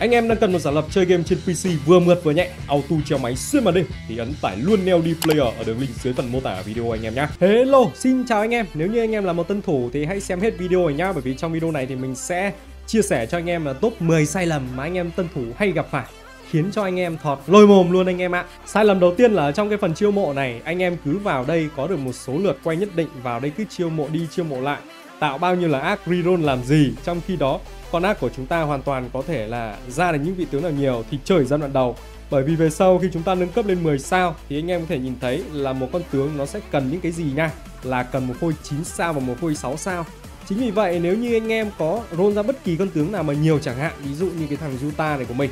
Anh em đang cần một giả lập chơi game trên PC vừa mượt vừa nhẹ, auto treo máy xuyên màn đêm thì ấn tải luôn Neo D Player ở đường link dưới phần mô tả video anh em nhé. Hello, xin chào anh em. Nếu như anh em là một tân thủ thì hãy xem hết video này nhá bởi vì trong video này thì mình sẽ chia sẻ cho anh em là top 10 sai lầm mà anh em tân thủ hay gặp phải khiến cho anh em thọt lôi mồm luôn anh em ạ. Sai lầm đầu tiên là trong cái phần chiêu mộ này, anh em cứ vào đây có được một số lượt quay nhất định vào đây cứ chiêu mộ đi chiêu mộ lại, tạo bao nhiêu là ác reroll làm gì, trong khi đó con ác của chúng ta hoàn toàn có thể là ra được những vị tướng nào nhiều thì chơi giai đoạn đầu. Bởi vì về sau khi chúng ta nâng cấp lên 10 sao thì anh em có thể nhìn thấy là một con tướng nó sẽ cần những cái gì nha? Là cần một khôi 9 sao và một khôi 6 sao. Chính vì vậy nếu như anh em có roll ra bất kỳ con tướng nào mà nhiều chẳng hạn ví dụ như cái thằng Juta này của mình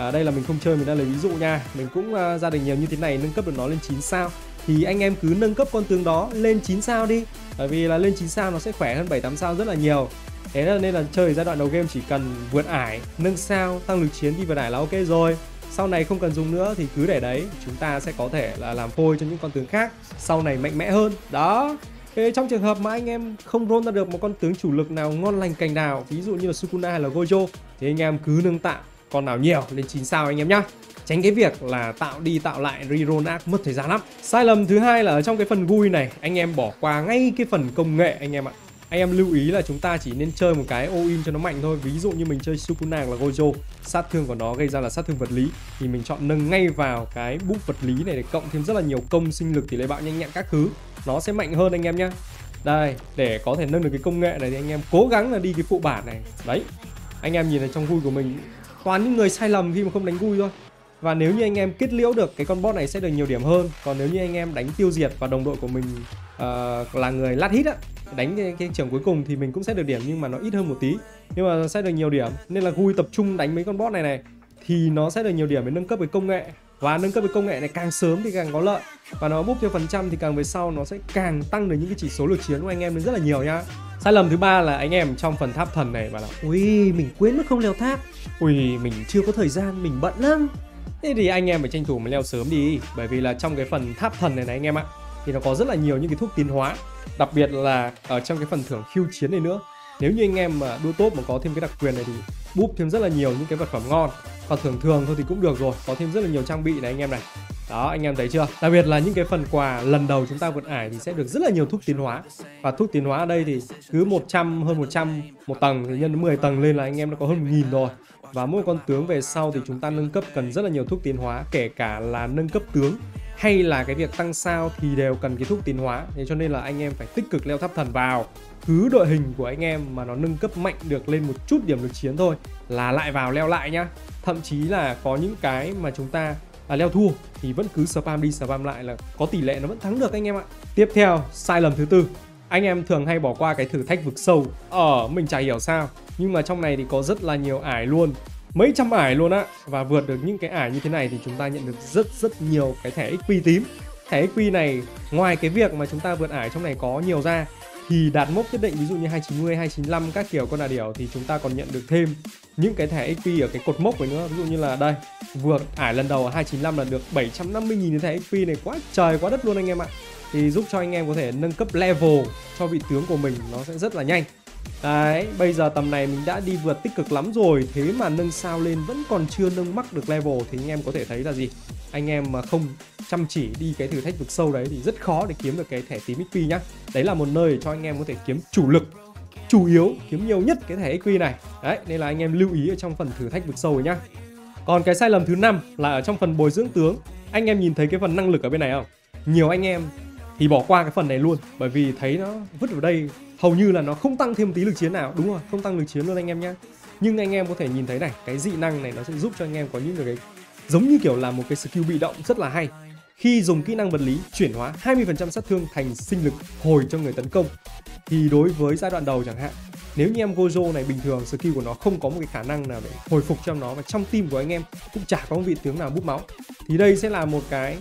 à, đây là mình không chơi mình đang lấy ví dụ nha. Mình cũng uh, ra được nhiều như thế này nâng cấp được nó lên 9 sao thì anh em cứ nâng cấp con tướng đó lên 9 sao đi. Bởi vì là lên 9 sao nó sẽ khỏe hơn 7 8 sao rất là nhiều. Thế là nên là chơi giai đoạn đầu game chỉ cần vượt ải, nâng sao, tăng lực chiến đi vượt ải là ok rồi. Sau này không cần dùng nữa thì cứ để đấy. Chúng ta sẽ có thể là làm phôi cho những con tướng khác, sau này mạnh mẽ hơn. Đó. Thế trong trường hợp mà anh em không roll ra được một con tướng chủ lực nào ngon lành cành đào, ví dụ như là Sukuna hay là Gojo, thì anh em cứ nâng tạm con nào nhiều lên 9 sao anh em nhá. Tránh cái việc là tạo đi tạo lại, reroll ác mất thời gian lắm. Sai lầm thứ hai là ở trong cái phần vui này, anh em bỏ qua ngay cái phần công nghệ anh em ạ. Anh em lưu ý là chúng ta chỉ nên chơi một cái all in cho nó mạnh thôi. Ví dụ như mình chơi Sukuna là Gojo, sát thương của nó gây ra là sát thương vật lý. Thì mình chọn nâng ngay vào cái búp vật lý này để cộng thêm rất là nhiều công, sinh lực, tỷ lệ bạo nhanh nhẹn các thứ. Nó sẽ mạnh hơn anh em nhá. Đây, để có thể nâng được cái công nghệ này thì anh em cố gắng là đi cái phụ bản này. Đấy, anh em nhìn thấy trong vui của mình toàn những người sai lầm khi mà không đánh vui thôi. Và nếu như anh em kết liễu được cái con bot này sẽ được nhiều điểm hơn. Còn nếu như anh em đánh tiêu diệt và đồng đội của mình uh, là người lát hit á đánh cái, cái trường cuối cùng thì mình cũng sẽ được điểm nhưng mà nó ít hơn một tí. Nhưng mà sẽ được nhiều điểm. Nên là vui tập trung đánh mấy con bot này này thì nó sẽ được nhiều điểm để nâng cấp cái công nghệ và nâng cấp cái công nghệ này càng sớm thì càng có lợi. Và nó búp theo phần trăm thì càng về sau nó sẽ càng tăng được những cái chỉ số lực chiến của anh em lên rất là nhiều nhá sai lầm thứ ba là anh em trong phần tháp thần này bảo là ui mình quên mất không leo tháp. Ui mình chưa có thời gian mình bận lắm. Thế thì anh em phải tranh thủ mà leo sớm đi bởi vì là trong cái phần tháp thần này này anh em ạ thì nó có rất là nhiều những cái thuốc tiến hóa. Đặc biệt là ở trong cái phần thưởng khiêu chiến này nữa. Nếu như anh em mà đua top mà có thêm cái đặc quyền này thì búp thêm rất là nhiều những cái vật phẩm ngon. Và thường thường thôi thì cũng được rồi, có thêm rất là nhiều trang bị này anh em này. Đó, anh em thấy chưa? Đặc biệt là những cái phần quà lần đầu chúng ta vượt ải thì sẽ được rất là nhiều thuốc tiến hóa. Và thuốc tiến hóa ở đây thì cứ 100 hơn 100 một tầng thì nhân 10 tầng lên là anh em đã có hơn 1000 rồi. Và mỗi con tướng về sau thì chúng ta nâng cấp cần rất là nhiều thuốc tiến hóa, kể cả là nâng cấp tướng hay là cái việc tăng sao thì đều cần cái thuốc tiến hóa. Thế cho nên là anh em phải tích cực leo tháp thần vào. Cứ đội hình của anh em mà nó nâng cấp mạnh được lên một chút điểm lực chiến thôi là lại vào leo lại nhá. Thậm chí là có những cái mà chúng ta là leo thua thì vẫn cứ spam đi spam lại là có tỷ lệ nó vẫn thắng được anh em ạ. Tiếp theo sai lầm thứ tư. Anh em thường hay bỏ qua cái thử thách vực sâu. Ở ờ, mình chả hiểu sao. Nhưng mà trong này thì có rất là nhiều ải luôn mấy trăm ải luôn á. Và vượt được những cái ải như thế này thì chúng ta nhận được rất rất nhiều cái thẻ XP tím. Thẻ XP này ngoài cái việc mà chúng ta vượt ải trong này có nhiều ra thì đạt mốc nhất định ví dụ như 290, 295 các kiểu con đà điểu thì chúng ta còn nhận được thêm những cái thẻ XP ở cái cột mốc này nữa. Ví dụ như là đây vượt ải lần đầu 295 là được 750.000 thẻ XP này. Quá trời quá đất luôn anh em ạ. Thì giúp cho anh em có thể nâng cấp level cho vị tướng của mình nó sẽ rất là nhanh. Đấy, bây giờ tầm này mình đã đi vượt tích cực lắm rồi Thế mà nâng sao lên vẫn còn chưa nâng mắc được level Thì anh em có thể thấy là gì? Anh em mà không chăm chỉ đi cái thử thách vực sâu đấy Thì rất khó để kiếm được cái thẻ tím XP nhá. Đấy là một nơi để cho anh em có thể kiếm chủ lực Chủ yếu kiếm nhiều nhất cái thẻ XP này. Đấy, nên là anh em lưu ý ở trong phần thử thách vực sâu nhá. Còn cái sai lầm thứ năm là ở trong phần bồi dưỡng tướng. Anh em nhìn thấy cái phần năng lực ở bên này không? Nhiều anh em thì bỏ qua cái phần này luôn bởi vì thấy nó vứt vào đây hầu như là nó không tăng thêm một tí lực chiến nào. Đúng rồi, không tăng lực chiến luôn anh em nhé nhưng anh em có thể nhìn thấy này, cái dị năng này nó sẽ giúp cho anh em có những cái, giống như kiểu là một cái skill bị động rất là hay. Khi dùng kỹ năng vật lý chuyển hóa 20% sát thương thành sinh lực hồi cho người tấn công. Thì đối với giai đoạn đầu chẳng hạn, nếu như em Gojo này bình thường skill của nó không có một cái khả năng nào để hồi phục cho nó và trong team của anh em cũng chả có một vị tướng nào bút máu, thì đây sẽ là một cái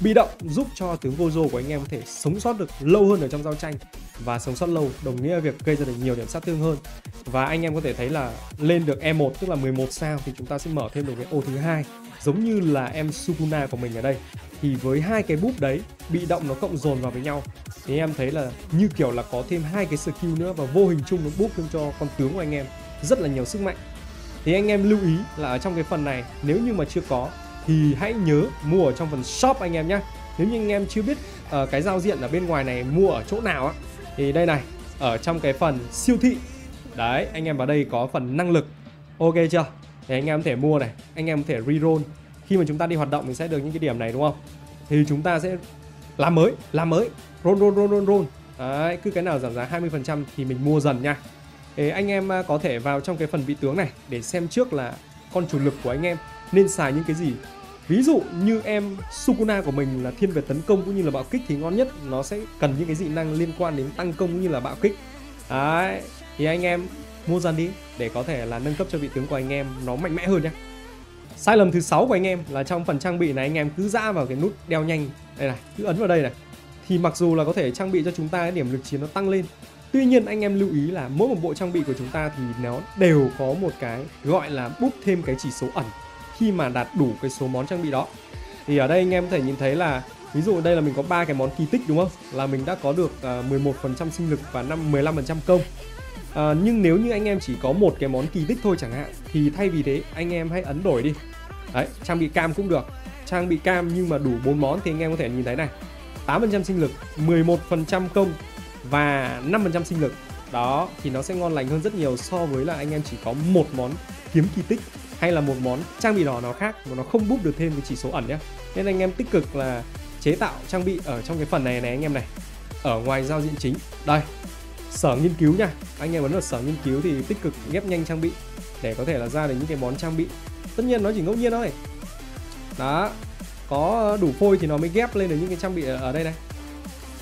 bị động giúp cho tướng Gojo của anh em có thể sống sót được lâu hơn ở trong giao tranh và sống sót lâu đồng nghĩa việc gây ra được nhiều điểm sát thương hơn. Và anh em có thể thấy là lên được E1 tức là 11 sao thì chúng ta sẽ mở thêm được cái ô thứ hai giống như là em Sukuna của mình ở đây. Thì với hai cái búp đấy bị động nó cộng dồn vào với nhau. Thì em thấy là như kiểu là có thêm hai cái skill nữa và vô hình chung nó búp thêm cho con tướng của anh em. Rất là nhiều sức mạnh. Thì anh em lưu ý là ở trong cái phần này nếu như mà chưa có thì hãy nhớ mua ở trong phần shop anh em nhé nếu như anh em chưa biết uh, cái giao diện ở bên ngoài này mua ở chỗ nào á thì đây này, ở trong cái phần siêu thị. Đấy, anh em vào đây có phần năng lực. Ok chưa? Thì anh em có thể mua này, anh em có thể reroll. Khi mà chúng ta đi hoạt động mình sẽ được những cái điểm này, đúng không? Thì chúng ta sẽ làm mới làm mới. Roll roll roll roll roll. Đấy, cứ cái nào giảm giá 20% thì mình mua dần nha. Thế anh em à, có thể vào trong cái phần vị tướng này để xem trước là con chủ lực của anh em nên xài những cái gì. Ví dụ như em Sukuna của mình là thiên về tấn công cũng như là bạo kích thì ngon nhất. Nó sẽ cần những cái dị năng liên quan đến tăng công cũng như là bạo kích. Đấy Thì anh em mua dần đi để có thể là nâng cấp cho vị tướng của anh em nó mạnh mẽ hơn nhé Sai lầm thứ sáu của anh em là trong phần trang bị này anh em cứ dã vào cái nút đeo nhanh. Đây này, cứ ấn vào đây này. Thì mặc dù là có thể trang bị cho chúng ta cái điểm lực chiến nó tăng lên Tuy nhiên anh em lưu ý là mỗi một bộ trang bị của chúng ta thì nó đều có một cái gọi là búp thêm cái chỉ số ẩn khi mà đạt đủ cái số món trang bị đó. Thì ở đây anh em có thể nhìn thấy là ví dụ đây là mình có ba cái món kỳ tích đúng không? Là mình đã có được ờ, uh, 11% sinh lực và 5 15% công. À, nhưng nếu như anh em chỉ có một cái món kỳ tích thôi chẳng hạn thì thay vì thế anh em hãy ấn đổi đi. Đấy, trang bị cam cũng được. Trang bị cam nhưng mà đủ bốn món thì anh em có thể nhìn thấy này. 8% sinh lực, 11% công và 5% sinh lực đó thì nó sẽ ngon lành hơn rất nhiều so với là anh em chỉ có một món kiếm kỳ tích hay là một món trang bị đỏ nào khác mà nó không búp được thêm cái chỉ số ẩn nhé nên anh em tích cực là chế tạo trang bị ở trong cái phần này này anh em này. Ở ngoài giao diện chính. Đây, sở nghiên cứu nha. Anh em ấn vào sở nghiên cứu thì tích cực ghép nhanh trang bị để có thể là ra được những cái món trang bị. Tất nhiên nó chỉ ngẫu nhiên thôi. Đó, có đủ phôi thì nó mới ghép lên được những cái trang bị ở đây này.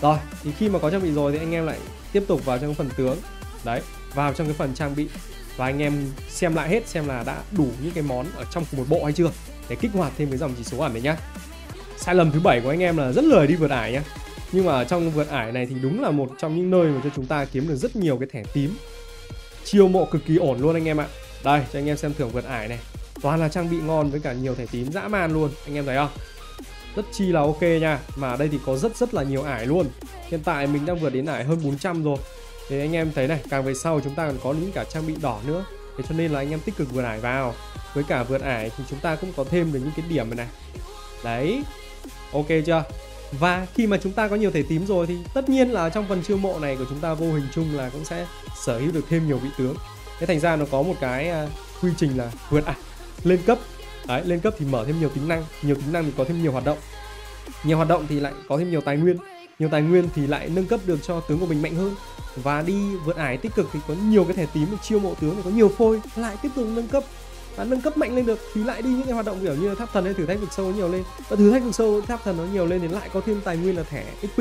Rồi, thì khi mà có trang bị rồi thì anh em lại tiếp tục vào trong phần tướng. Đấy, vào trong cái phần trang bị và anh em xem lại hết xem là đã đủ những cái món ở trong cùng một bộ hay chưa, để kích hoạt thêm cái dòng chỉ số ẩn này nhá. Sai lầm thứ bảy của anh em là rất lười đi vượt ải nhá. Nhưng mà ở trong vượt ải này thì đúng là một trong những nơi mà cho chúng ta kiếm được rất nhiều cái thẻ tím. Chiêu mộ cực kỳ ổn luôn anh em ạ. Đây, cho anh em xem thưởng vượt ải này. Toàn là trang bị ngon với cả nhiều thẻ tím dã man luôn, anh em thấy không? Rất chi là ok nha. Mà ở đây thì có rất rất là nhiều ải luôn. Hiện tại mình đang vượt đến ải hơn 400 rồi thì anh em thấy này, càng về sau chúng ta còn có những cả trang bị đỏ nữa. Thế cho nên là anh em tích cực vượt ải vào. Với cả vượt ải thì chúng ta cũng có thêm được những cái điểm này này. Đấy. Ok chưa? Và khi mà chúng ta có nhiều thể tím rồi thì tất nhiên là trong phần chiêu mộ này của chúng ta vô hình chung là cũng sẽ sở hữu được thêm nhiều vị tướng. Thế thành ra nó có một cái à, quy trình là vượt ải, lên cấp. Đấy, lên cấp thì mở thêm nhiều tính năng, nhiều tính năng thì có thêm nhiều hoạt động. Nhiều hoạt động thì lại có thêm nhiều tài nguyên. Nhiều tài nguyên thì lại nâng cấp được cho tướng của mình mạnh hơn và đi vượt ải tích cực thì có nhiều cái thẻ tím để chiêu mộ tướng thì có nhiều phôi. Lại tiếp tục nâng cấp. Và nâng cấp mạnh lên được thì lại đi những cái hoạt động kiểu như tháp thần hay thử thách vực sâu nó nhiều lên. Và thử thách vực sâu tháp thần nó nhiều lên thì lại có thêm tài nguyên là thẻ xp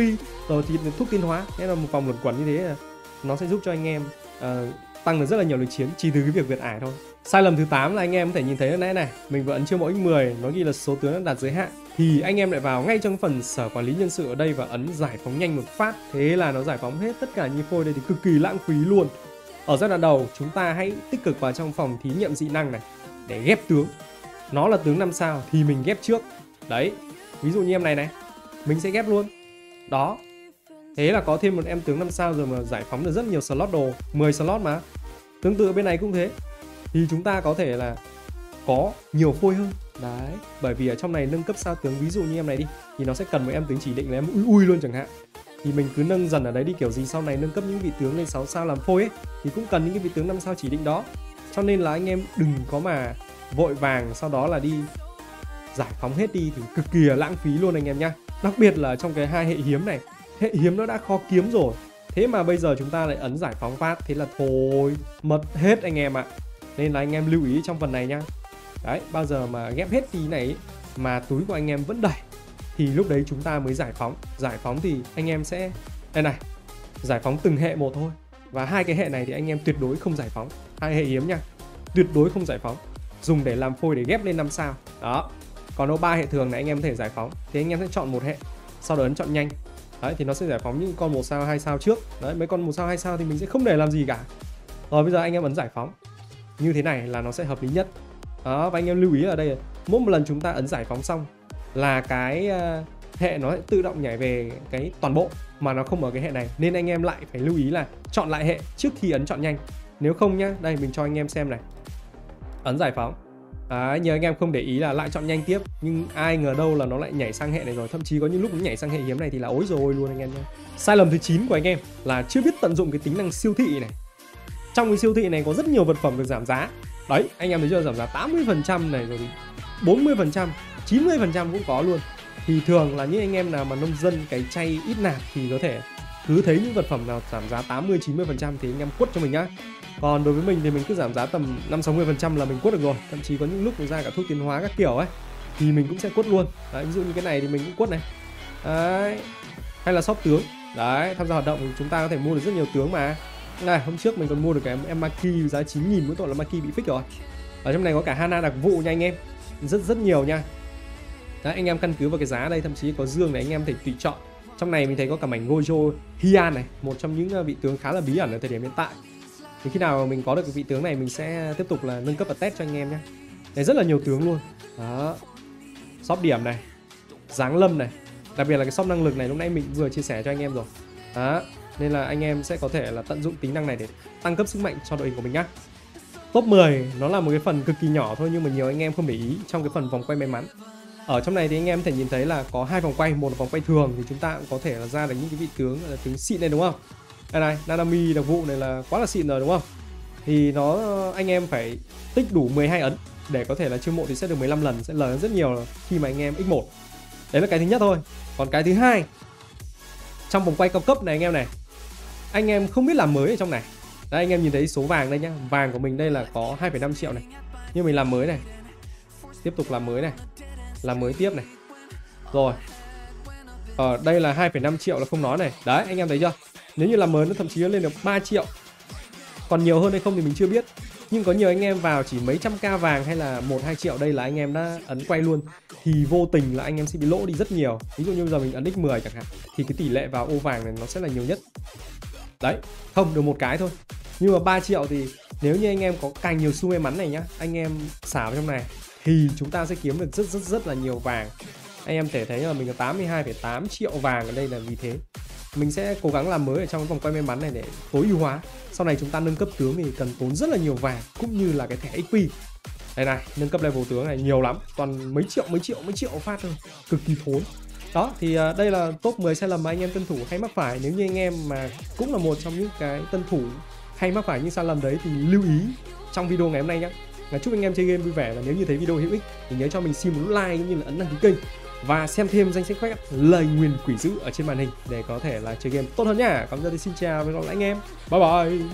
rồi thì thuốc tiến hóa. Thế là một vòng luẩn quẩn như thế là nó sẽ giúp cho anh em uh, tăng được rất là nhiều lực chiến, chỉ từ cái việc vượt ải thôi. Sai lầm thứ 8 là anh em có thể nhìn thấy lúc nãy này, mình vừa ấn chiêu mẫu x10 nó ghi là số tướng đã đạt giới hạn. Thì anh em lại vào ngay trong phần sở quản lý nhân sự ở đây và ấn giải phóng nhanh một phát. Thế là nó giải phóng hết tất cả như phôi đây thì cực kỳ lãng phí luôn. Ở giai đoạn đầu, chúng ta hãy tích cực vào trong phòng thí nghiệm dị năng này để ghép tướng. Nó là tướng 5 sao thì mình ghép trước. Đấy, ví dụ như em này này, mình sẽ ghép luôn. Đó thế là có thêm một em tướng 5 sao rồi mà giải phóng được rất nhiều slot đồ 10 slot mà. Tương tự bên này cũng thế. Thì chúng ta có thể là có nhiều phôi hơn. Đấy. Bởi vì ở trong này nâng cấp sao tướng ví dụ như em này đi thì nó sẽ cần một em tướng chỉ định là em ui ui luôn chẳng hạn. Thì mình cứ nâng dần ở đấy đi kiểu gì sau này nâng cấp những vị tướng lên 6 sao làm phôi ấy thì cũng cần những cái vị tướng 5 sao chỉ định đó. Cho nên là anh em đừng có mà vội vàng sau đó là đi giải phóng hết đi thì cực kỳ là lãng phí luôn anh em nhá. Đặc biệt là trong cái hai hệ hiếm này hệ hiếm nó đã khó kiếm rồi. Thế mà bây giờ chúng ta lại ấn giải phóng phát. Thế là thôi, mất hết anh em ạ. Nên là anh em lưu ý trong phần này nhá. Đấy, bao giờ mà ghép hết tí này mà túi của anh em vẫn đầy thì lúc đấy chúng ta mới giải phóng. Giải phóng thì anh em sẽ, đây này, giải phóng từng hệ một thôi. Và hai cái hệ này thì anh em tuyệt đối không giải phóng. Hai hệ hiếm nha tuyệt đối không giải phóng. Dùng để làm phôi để ghép lên năm sao. Đó, còn đâu ba hệ thường này anh em có thể giải phóng. Thì anh em sẽ chọn một hệ, sau đó ấn chọn nhanh đấy, thì nó sẽ giải phóng những con một sao hai sao trước. Đấy, mấy con một sao hai sao thì mình sẽ không để làm gì cả. Rồi, bây giờ anh em ấn giải phóng. Như thế này là nó sẽ hợp lý nhất. Đó, và anh em lưu ý ở đây, mỗi một lần chúng ta ấn giải phóng xong là cái ờ, hệ nó sẽ tự động nhảy về cái toàn bộ mà nó không ở cái hệ này. Nên anh em lại phải lưu ý là chọn lại hệ trước khi ấn chọn nhanh. Nếu không nhá, đây, mình cho anh em xem này. Ấn giải phóng. Đấy, nhờ anh em không để ý là lại chọn nhanh tiếp nhưng ai ngờ đâu là nó lại nhảy sang hệ này rồi. Thậm chí có những lúc nó nhảy sang hệ hiếm này thì là ối rồi luôn anh em nhé sai lầm thứ 9 của anh em là chưa biết tận dụng cái tính năng siêu thị này. Trong cái siêu thị này có rất nhiều vật phẩm được giảm giá. Đấy anh em thấy chưa? Giảm giá 80% này rồi 40% 90% cũng có luôn. Thì thường là những anh em nào mà nông dân cái chay ít nạp thì có thể cứ thấy những vật phẩm nào giảm giá 80 90% thì anh em quất cho mình nhá còn đối với mình thì mình cứ giảm giá tầm 5 60 phần trăm là mình quất được rồi. Thậm chí có những lúc ra cả thuốc tiến hóa các kiểu ấy thì mình cũng sẽ quất luôn. Đấy, ví dụ như cái này thì mình cũng quất này. Đấy hay là shop tướng. Đấy tham gia hoạt động chúng ta có thể mua được rất nhiều tướng mà. Này hôm trước mình còn mua được cái em Maki giá 9.000 mỗi tội là Maki bị fix rồi. Ở trong này có cả Hana đặc vụ nha anh em. Rất rất nhiều nha. Đấy anh em căn cứ vào cái giá đây thậm chí có dương này anh em thể tùy chọn. Trong này mình thấy có cả mảnh Gojo Hian này một trong những ờ, vị tướng khá là bí ẩn ở thời điểm hiện tại thì khi nào mình có được cái vị tướng này, mình sẽ tiếp tục là nâng cấp và test cho anh em nhé. Này, rất là nhiều tướng luôn. Đó. Shop điểm này, Giáng lâm này. Đặc biệt là cái shop năng lực này, lúc nãy mình vừa chia sẻ cho anh em rồi. Đó. Nên là anh em sẽ có thể là tận dụng tính năng này để tăng cấp sức mạnh cho đội hình của mình nhá. Top 10 nó là một cái phần cực kỳ nhỏ thôi, nhưng mà nhiều anh em không để ý trong cái phần vòng quay may mắn. Ở trong này thì anh em có thể nhìn thấy là có hai vòng quay, một là vòng quay thường thì chúng ta cũng có thể là ra được những cái vị tướng là tướng xịn này, đúng không? Đây này Nanami đặc vụ này là quá là xịn rồi đúng không? Thì nó anh em phải tích đủ 12 ấn để có thể là chiêu mộ thì sẽ được 15 lần sẽ lời rất nhiều khi mà anh em x1 đấy là cái thứ nhất thôi. Còn cái thứ hai trong vòng quay cao cấp này anh em này anh em không biết làm mới ở trong này. Đây anh em nhìn thấy số vàng đây nhá. Vàng của mình đây là có 2,5 triệu này. Nhưng mình làm mới này. Tiếp tục làm mới này. Làm mới tiếp này. Rồi. Ở đây là 2,5 triệu là không nói này. Đấy anh em thấy chưa? Nếu như là mới nó thậm chí nó lên được 3 triệu. Còn nhiều hơn hay không thì mình chưa biết. Nhưng có nhiều anh em vào chỉ mấy trăm k vàng hay là một hai triệu đây là anh em đã ấn quay luôn. Thì vô tình là anh em sẽ bị lỗ đi rất nhiều. Ví dụ như bây giờ mình ấn x10 chẳng hạn thì cái tỷ lệ vào ô vàng này nó sẽ là nhiều nhất. Đấy không được một cái thôi. Nhưng mà 3 triệu thì nếu như anh em có càng nhiều xu may mắn này nhá anh em xả vào trong này thì chúng ta sẽ kiếm được rất rất rất là nhiều vàng. Anh em thể thấy là mình có 82,8 triệu vàng ở đây là vì thế mình sẽ cố gắng làm mới ở trong cái vòng quay may mắn này để tối ưu hóa. Sau này chúng ta nâng cấp tướng thì cần tốn rất là nhiều vàng, cũng như là cái thẻ XP đây này nâng cấp level tướng này nhiều lắm, toàn mấy triệu mấy triệu mấy triệu phát thôi, cực kỳ thốn. Đó, thì à, đây là top 10 sai lầm mà anh em tân thủ hay mắc phải. Nếu như anh em mà cũng là một trong những cái tân thủ hay mắc phải những sai lầm đấy thì lưu ý trong video ngày hôm nay nhé là chúc anh em chơi game vui vẻ và nếu như thấy video hữu ích thì nhớ cho mình xin một like cũng như là ấn đăng ký kênh và xem thêm danh sách quét lời nguyền quỷ dữ ở trên màn hình để có thể là chơi game tốt hơn nhá. Còn giờ thì xin chào và gặp lại anh em. Bye bye.